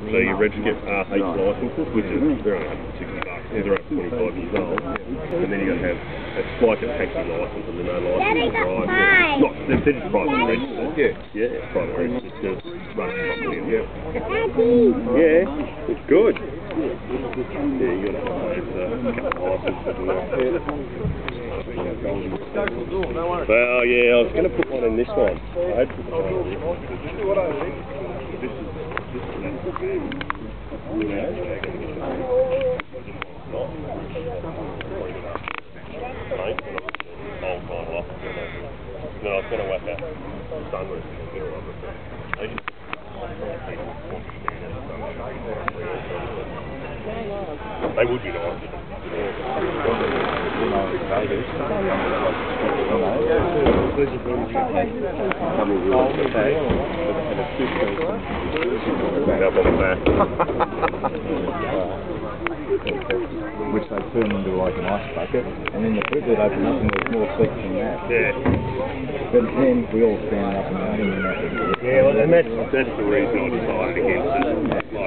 So you register uh, eight licenses, which is they're only 160 bucks. They're around 25 years old, and then you got to have it's like a taxi license and then no license to drive. that's Not they're, they're just private registered. Yeah. Yeah, it's private registered to run properly. Yeah. Yeah, it's good. Yeah, you got to have a couple of licenses and that. Well, yeah, I was going to put one in this one. I had put one in this one. This is, this is, you know, Right, and I'll call off. No, I was going to whack that sunroof. I just they would be nice. Up on the back. which they turn into like an ice bucket, and then the fridge would open up and there's more than that. Yeah. But then we all stand up and running and. Yeah, well, and that's, that's the reason I decided against it.